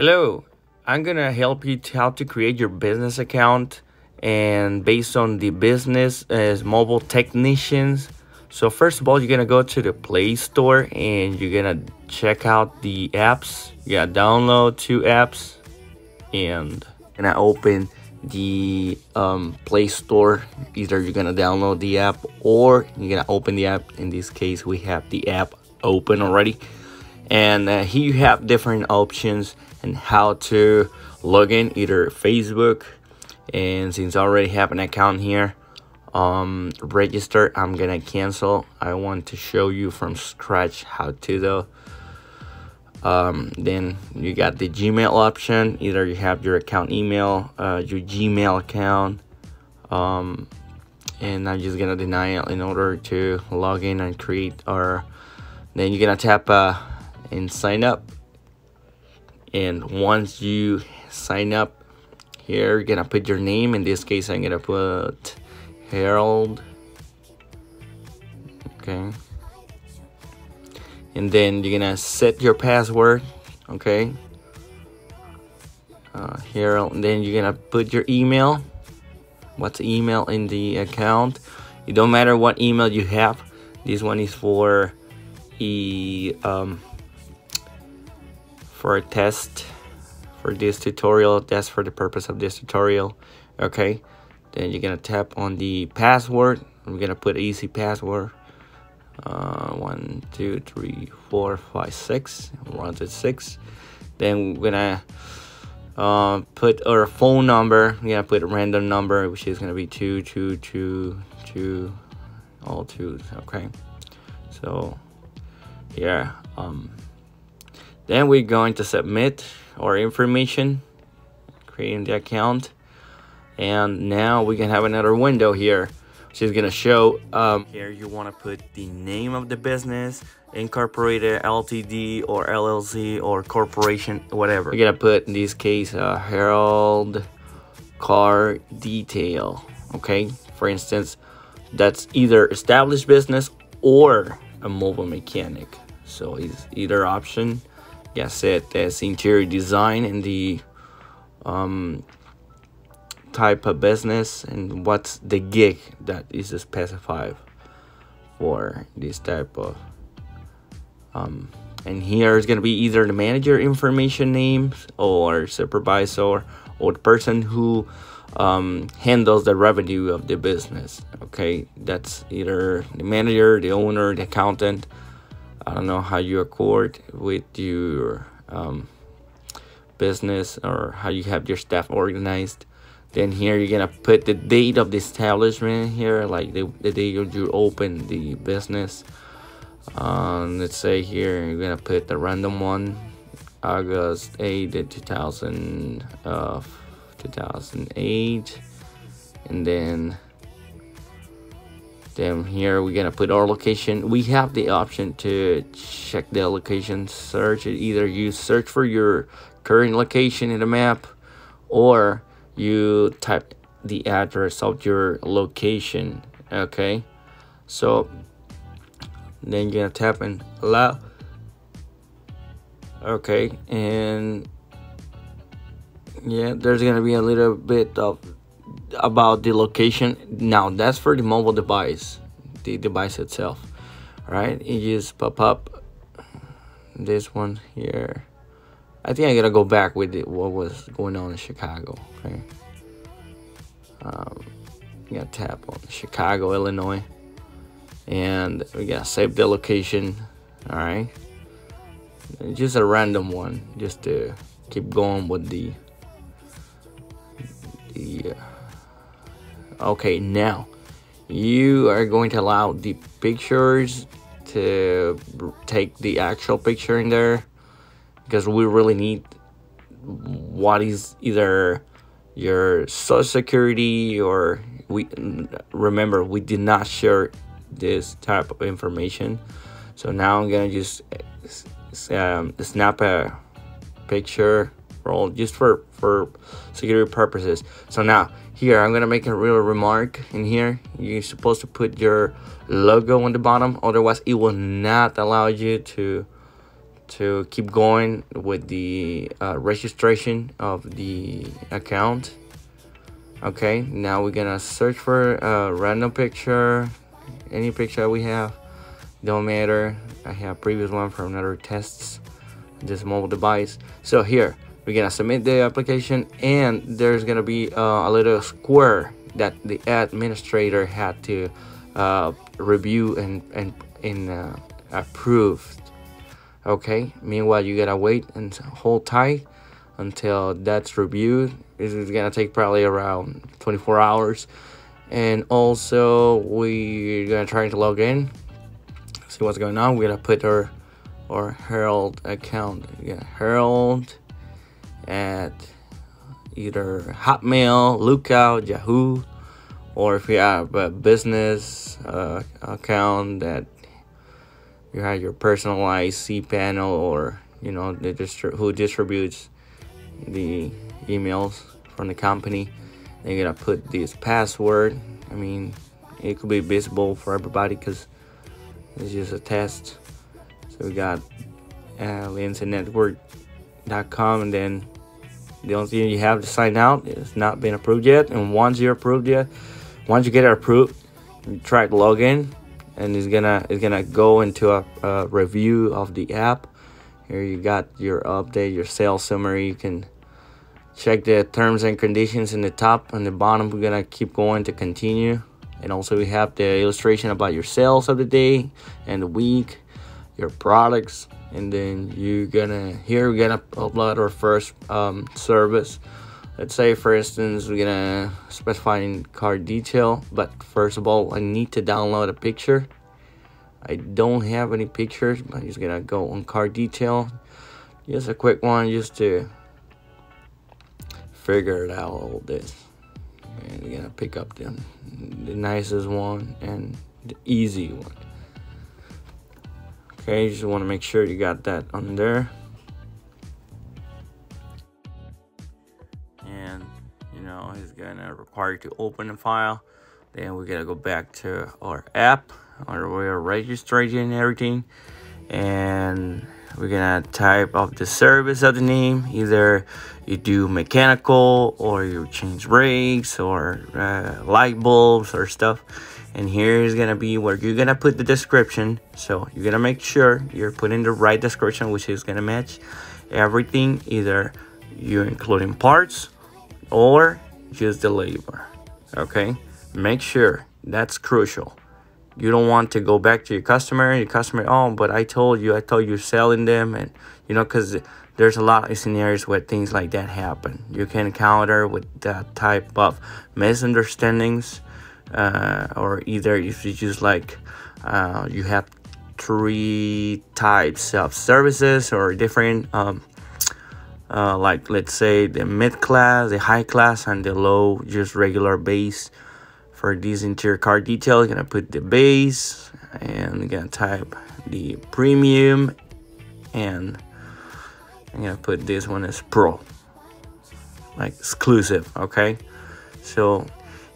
Hello, I'm gonna help you how to create your business account and based on the business as mobile technicians. So first of all, you're gonna go to the Play Store and you're gonna check out the apps. Gotta download two apps and gonna open the um, Play Store. Either you're gonna download the app or you're gonna open the app. In this case, we have the app open already. And uh, here you have different options and how to log in either Facebook and since I already have an account here um register I'm gonna cancel. I want to show you from scratch how to do um, then you got the Gmail option. Either you have your account email uh, your Gmail account um, and I'm just gonna deny it in order to log in and create or then you're gonna tap uh, and sign up. And once you sign up here you're gonna put your name. In this case I'm gonna put Harold. Okay. And then you're gonna set your password. Okay. Uh, and then you're gonna put your email. What's email in the account? It don't matter what email you have. This one is for e um, for a test for this tutorial that's for the purpose of this tutorial okay? Then you're gonna tap on the password. I'm gonna put easy password. Uh, one two three four five six. One to six. Then we're gonna uh, put our phone number. We're gonna put a random number which is gonna be two two two two all twos okay? So yeah um then we're going to submit our information, creating the account. And now we can have another window here. She's gonna show um, here you want to put the name of the business, incorporated LTD or LLC or corporation, whatever. You're gonna put in this case uh, Harold Car Detail. Okay, for instance, that's either established business or a mobile mechanic. So it's either option yeah, set as interior design and the um, type of business and what's the gig that is specified for this type of um, and here is going to be either the manager information names or supervisor or the person who um, handles the revenue of the business okay? That's either the manager the owner the accountant I don't know how you accord with your um, business or how you have your staff organized. Then here you're gonna put the date of the establishment here, like the, the day you open the business. Um, let's say here you're gonna put the random one, August 8, 2000, uh, 2008, and then then here we're gonna put our location. We have the option to check the location search. Either you search for your current location in the map or you type the address of your location okay? So then you're gonna tap and allow okay? And yeah there's gonna be a little bit of about the location. Now that's for the mobile device the device itself right? You just pop up this one here. I think I gotta go back with it, what was going on in Chicago okay? Um, you gotta tap on Chicago Illinois and we gotta save the location all right? Just a random one just to keep going with the the uh, okay now you are going to allow the pictures to take the actual picture in there because we really need what is either your social security or we remember we did not share this type of information. So now i'm gonna just um, snap a picture roll just for for security purposes. So now here I'm gonna make a real remark in here. You're supposed to put your logo on the bottom otherwise it will not allow you to to keep going with the uh, registration of the account. Okay now we're gonna search for a random picture. Any picture we have don't matter. I have previous one from another tests this mobile device. So here we're gonna submit the application and there's gonna be uh, a little square that the administrator had to uh, review and and, and uh, approve. Okay? Meanwhile you gotta wait and hold tight until that's reviewed. This is gonna take probably around 24 hours. And also we're gonna try to log in see what's going on. We're gonna put our our Harold account yeah Harold at either hotmail lookout yahoo or if you have a business uh, account that you have your personalized cPanel or you know the distri- who distributes the emails from the company they're gonna put this password. I mean it could be visible for everybody because it's just a test. So we got uh, and then the only thing you have to sign out is not been approved yet. And once you're approved yet once you get it approved you try to log in. And it's gonna it's gonna go into a, a review of the app. Here you got your update your sales summary. You can check the terms and conditions in the top and the bottom. We're gonna keep going to continue. And also we have the illustration about your sales of the day and the week your products and then you're gonna here we're gonna upload our first um, service. Let's say for instance we're gonna specify in card detail but first of all I need to download a picture. I don't have any pictures but I'm just gonna go on card detail. Just a quick one just to figure it out all this and we're gonna pick up the, the nicest one and the easy one okay you just want to make sure you got that on there and you know he's gonna require you to open the file. Then we're gonna go back to our app we're registering and everything. And we're gonna type of the service of the name. Either you do mechanical or you change brakes or uh, light bulbs or stuff and here is gonna be where you're gonna put the description. So you're gonna make sure you're putting the right description which is gonna match everything either you're including parts or just the labor okay? Make sure that's crucial. You don't want to go back to your customer your customer oh but i told you i told you selling them and you know because there's a lot of scenarios where things like that happen. You can encounter with that type of misunderstandings uh, or either if you just like uh, you have three types of services or different um, uh, like let's say the mid class the high class and the low just regular base. For this interior car detail you're gonna put the base and you're gonna type the premium and I'm gonna put this one as pro like exclusive okay? So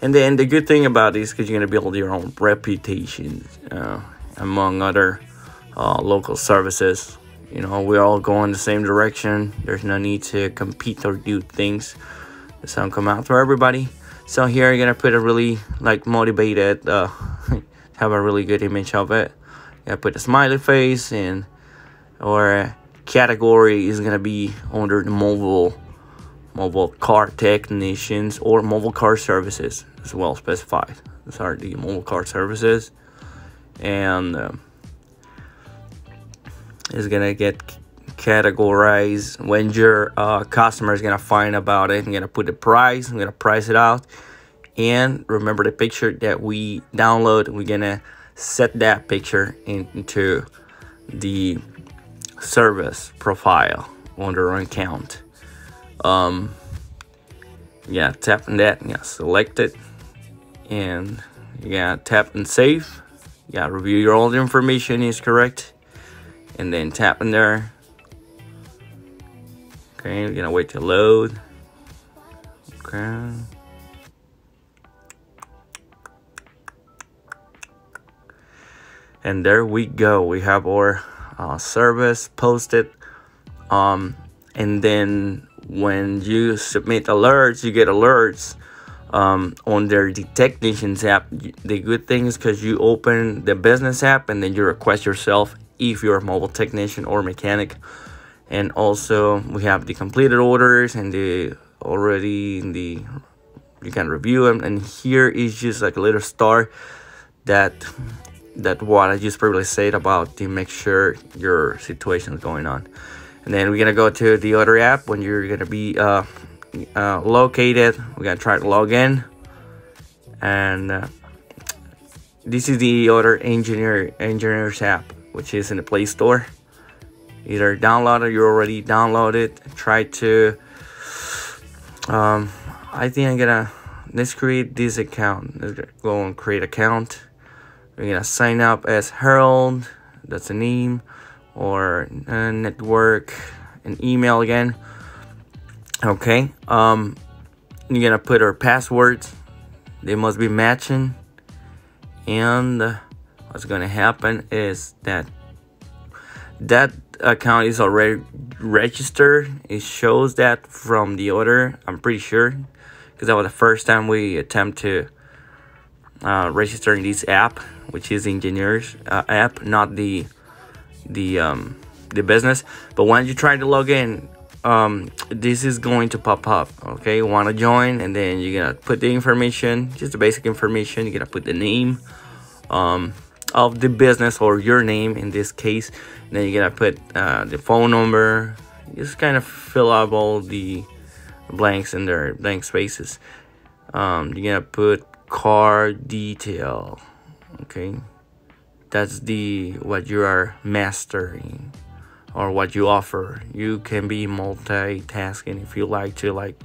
and then the good thing about this because you're gonna build your own reputation uh, among other uh, local services. You know we're all going in the same direction. There's no need to compete or do things the sun come out for everybody. So here you're gonna put a really like motivated uh, have a really good image of it. Yeah put a smiley face and or category is gonna be under the mobile mobile car technicians or mobile car services as well specified. These are the mobile car services. And uh, is gonna get categorized. When your uh, customer is gonna find about it i'm gonna put the price i'm gonna price it out. And remember the picture that we download we're gonna set that picture into the service profile under our account um yeah tap that yeah select it. And gotta tap and save. Gotta review your the information is correct. And then tap in there. Okay we're gonna wait to load. Okay. And there we go. We have our uh, service posted. Um, and then when you submit alerts you get alerts um, on their the technicians app. The good thing is because you open the business app and then you request yourself if you're a mobile technician or mechanic. And also we have the completed orders and the already in the you can review them and here is just like a little star that that what I just previously said about to make sure your situation is going on and then we're gonna go to the other app when you're gonna be uh, uh, located. We're gonna try to log in. And uh, this is the other engineer engineers app which is in the play store. Either download it you already downloaded. Try to um, I think I'm gonna let's create this account. Let's go and create account. We're gonna sign up as Harold that's the name or uh, network and email again. Okay um you're gonna put our passwords. They must be matching. And what's gonna happen is that that account is already registered. It shows that from the order i'm pretty sure because that was the first time we attempt to uh, register in this app which is engineers uh, app not the the um, the business but when you try to log in um, this is going to pop up okay? You want to join and then you're gonna put the information just the basic information you're gonna put the name um, of the business or your name in this case. And then you're gonna put uh, the phone number. Just kind of fill up all the blanks in their blank spaces. Um, you're gonna put car detail okay that's the what you are mastering or what you offer. You can be multitasking if you like to like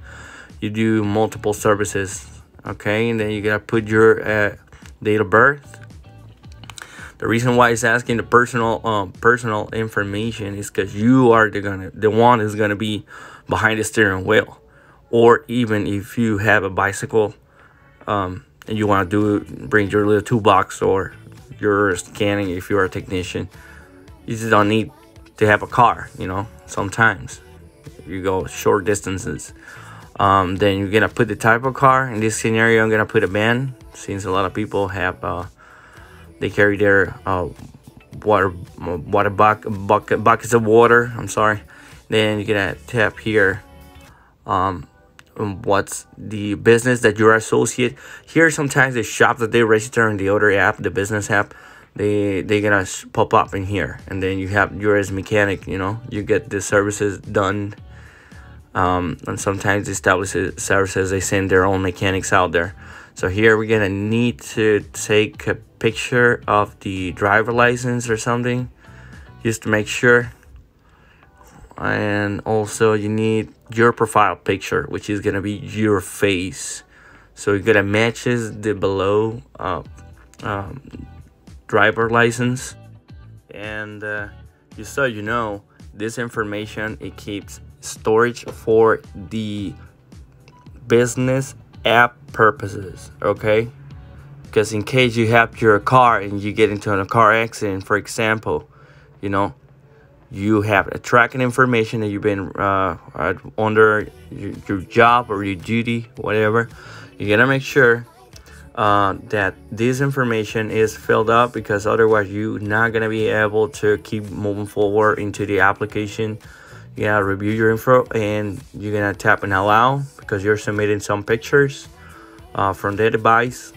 you do multiple services okay? And then you gotta put your uh, date of birth. The reason why it's asking the personal um, personal information is because you are the gonna the one is gonna be behind the steering wheel. Or even if you have a bicycle um, and you want to do bring your little toolbox or you're scanning if you're a technician you just don't need to have a car you know sometimes. You go short distances. Um, then you're gonna put the type of car. In this scenario i'm gonna put a van since a lot of people have uh, they carry their uh, water water bucket, bucket buckets of water i'm sorry. Then you're gonna tap here um, what's the business that you're associate here sometimes the shop that they register in the other app the business app. They they gonna pop up in here and then you have you as mechanic you know? You get the services done um, and sometimes established services they send their own mechanics out there. So here we're gonna need to take a picture of the driver license or something just to make sure and also you need your profile picture which is gonna be your face. So you're gonna matches the below uh, um, driver license. And uh, just so you know this information it keeps storage for the business app purposes okay? Because in case you have your car and you get into a car accident for example you know you have a tracking information that you've been uh, under your, your, job or your duty, whatever. You gotta make sure uh, that this information is filled up because otherwise you're not gonna be able to keep moving forward into the application. You gotta review your info and you're gonna tap and allow because you're submitting some pictures uh, from the device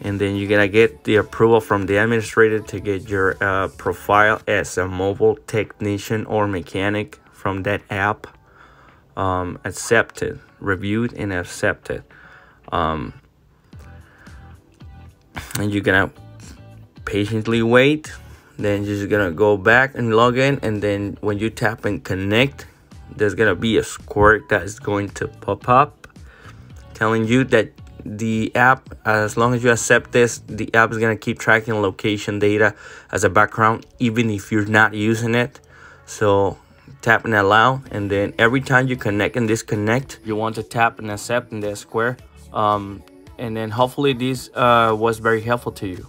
and then you're gonna get the approval from the administrator to get your uh, profile as a mobile technician or mechanic from that app um, accepted reviewed and accepted. Um, and you're gonna patiently wait then you're just gonna go back and log in and then when you tap and connect there's gonna be a squirt that is going to pop up telling you that the app as long as you accept this the app is going to keep tracking location data as a background even if you're not using it. So tap and allow and then every time you connect and disconnect you want to tap and accept in that square. Um, and then hopefully this uh, was very helpful to you